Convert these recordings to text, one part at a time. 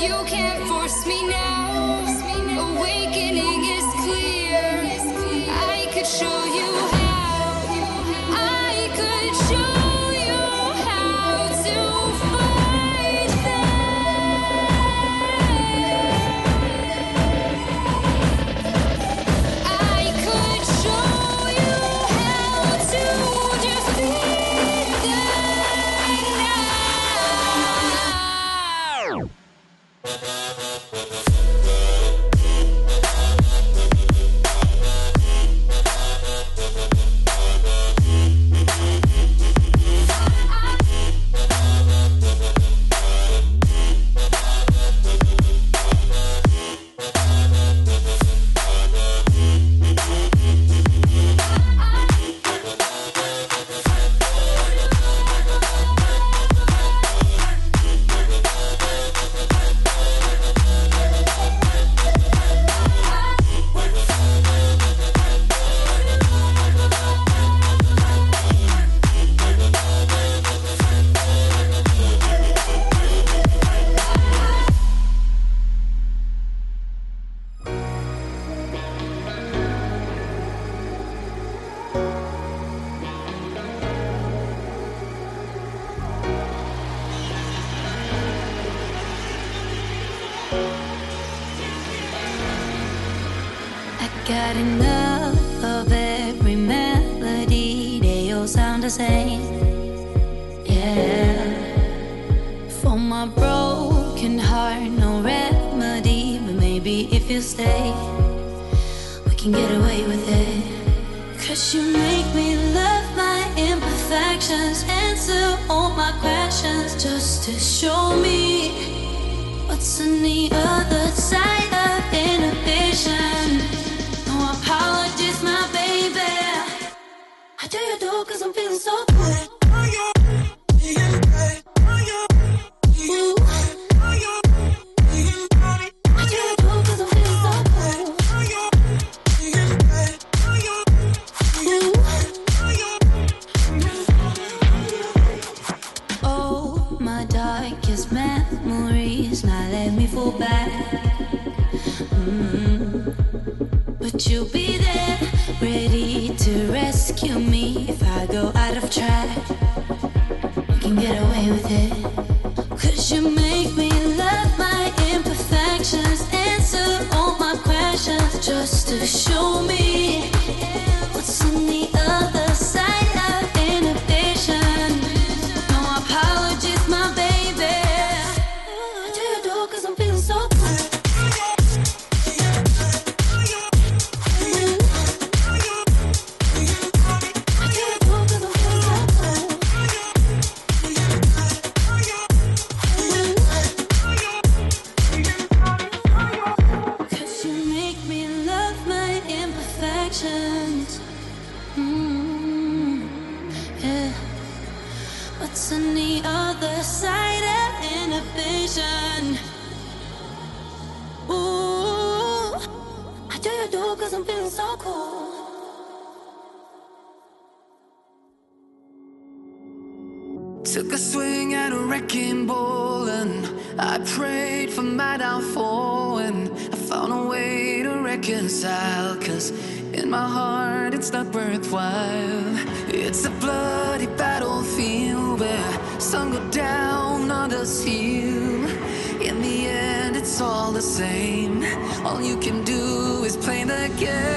you can't force me now. Awakening is clear. I could show you got enough of every melody, they all sound the same. Yeah. For my broken heart, no remedy, but maybe if you stay, we can get away with it. Cause you make me love my imperfections, answer all my questions just to show me what's on the other side. feeling so good. Being good. You. darkest memories now let me fall back mm-hmm. but you'll be there ready to rescue me if I go out of track. You can get away with it. Cause you make me love my imperfections, answer all my questions just to show me. sight of inhibition. Ooh, I do you do cause I'm feeling so cool. Took a swing at a wrecking ball and I prayed for my downfall and I found a way to reconcile cause in my heart it's not worthwhile. It's a bloody sun go down on us here. In the end, it's all the same. All you can do is play the game.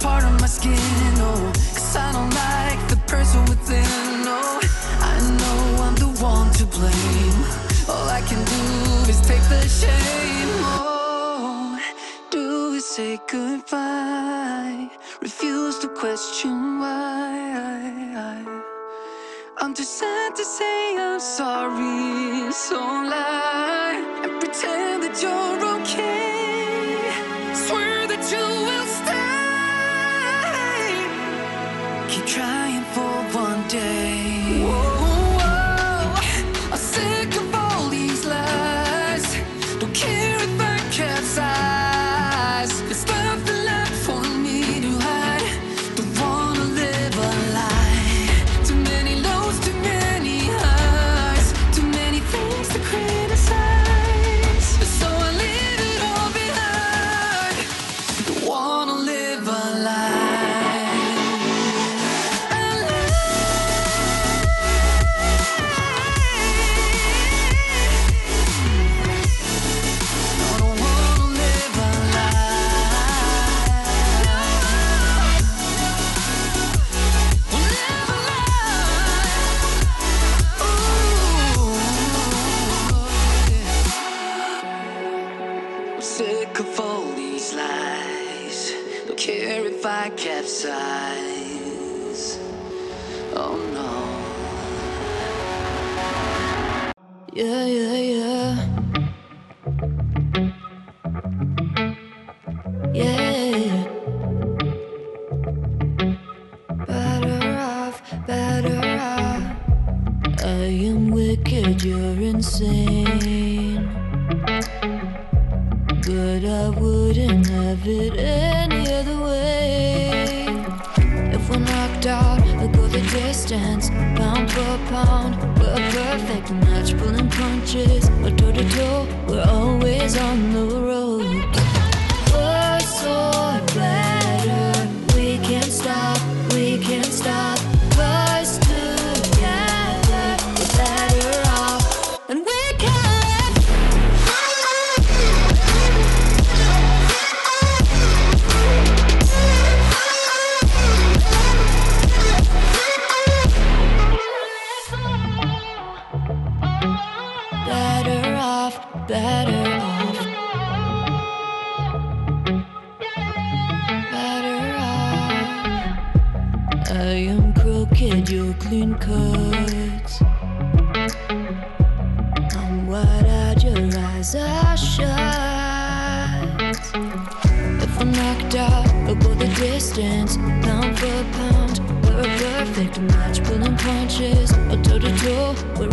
Part of my skin, oh, cause I don't like the person within, oh, I know I'm the one to blame. All I can do is take the shame, oh, do is say goodbye, refuse to question why. I'm too sad to say I'm sorry, so lie. And pretend that you're if I capsize. Oh no. Yeah, yeah, yeah. Yeah. Better off, better off. I am wicked, you're insane. But I wouldn't have it any other way. If we're knocked out, we go the distance, pound for pound. We're a perfect match, pulling punches. We're toe to toe, we're always on the road. Better off. Better off. I am crooked, you're clean cut. I'm wide-eyed, your eyes are shut. If we're knocked out, we'll go the distance, pound for pound. We're a perfect match, pulling punches, or toe to toe. We're